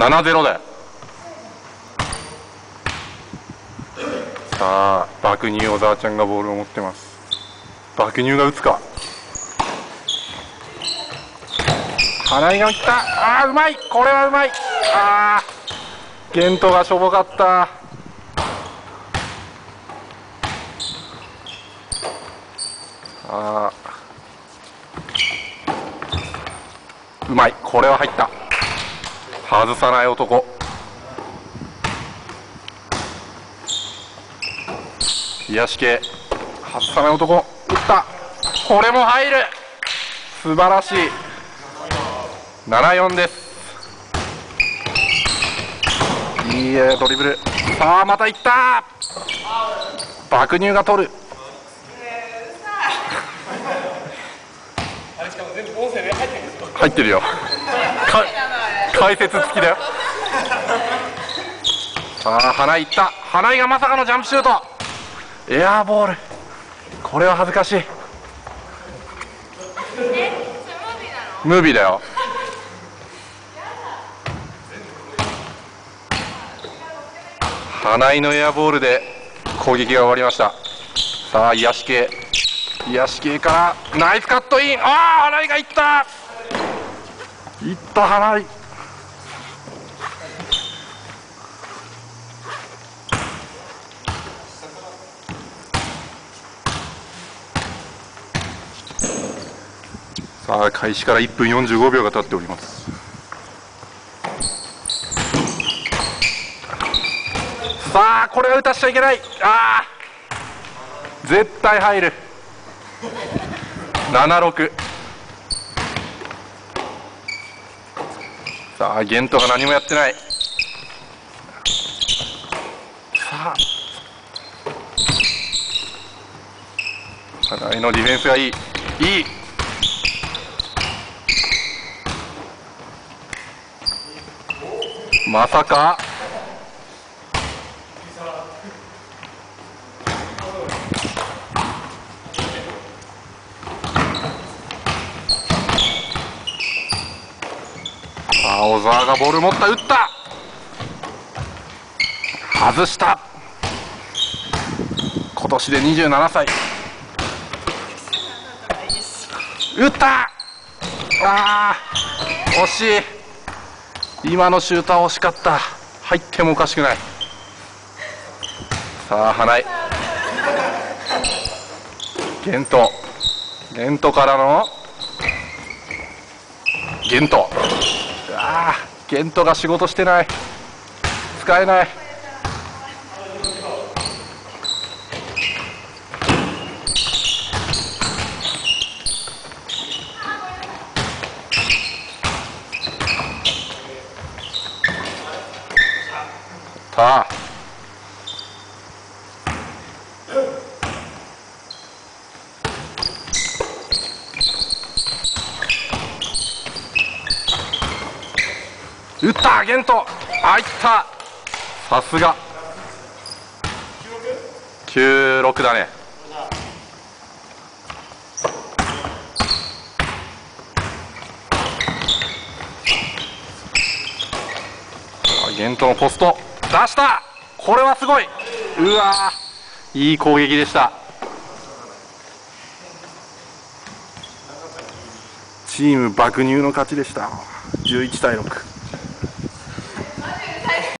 7-0だよ。さあ爆乳小沢ちゃんがボールを持ってます。爆乳が打つか。花井が打った。ああうまい。これはうまい。ああゲントがしょぼかった。ああうまい。これは入った。外さない男。癒し系。外さない男。打った。これも入る。素晴らしい。74です。いいえドリブル。さあまたいった。爆乳が取る。入ってるよ解説付きだよ。さあ花井いった。花井がまさかのジャンプシュート。エアーボール。これは恥ずかしい。ムービーだよ。花井のエアボールで攻撃が終わりました。さあ癒し系癒し系からナイスカットイン。ああ花井がいった。いった花井。さあ開始から1分45秒が経っております。さあこれは打たしちゃいけない。ああ。絶対入る。76さあゲントが何もやってない。さあ。互いのディフェンスがいい。いい。まさか。青沢がボール持った打った。外した。今年で27歳。打った。あー惜しい。今のシュートは惜しかった。入ってもおかしくない。さあ花井。ゲントゲントからの。ゲントああゲントが仕事してない。使えない。さあ打ったゲント。あいった。さすが。96だね。ゲントのポスト。出した。これはすごい。うわ。いい攻撃でした。チーム爆乳の勝ちでした。11対6